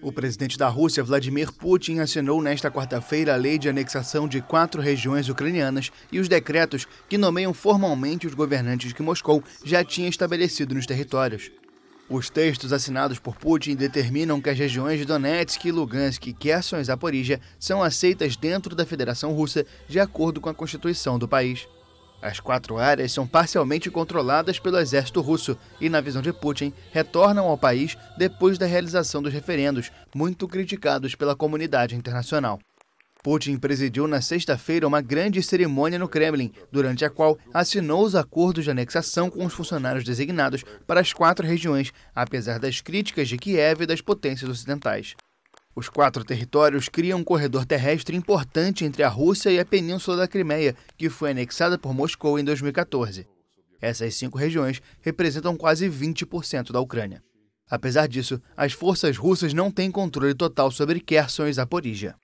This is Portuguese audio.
O presidente da Rússia, Vladimir Putin, assinou nesta quarta-feira a lei de anexação de quatro regiões ucranianas e os decretos que nomeiam formalmente os governantes que Moscou já tinha estabelecido nos territórios. Os textos assinados por Putin determinam que as regiões de Donetsk, Lugansk e Kherson e Zaporizhia são aceitas dentro da Federação Russa de acordo com a Constituição do país. As quatro áreas são parcialmente controladas pelo exército russo e, na visão de Putin, retornam ao país depois da realização dos referendos, muito criticados pela comunidade internacional. Putin presidiu na sexta-feira uma grande cerimônia no Kremlin, durante a qual assinou os acordos de anexação com os funcionários designados para as quatro regiões, apesar das críticas de Kiev e das potências ocidentais. Os quatro territórios criam um corredor terrestre importante entre a Rússia e a Península da Crimeia, que foi anexada por Moscou em 2014. Essas cinco regiões representam quase 20% da Ucrânia. Apesar disso, as forças russas não têm controle total sobre Kherson e Zaporizhia.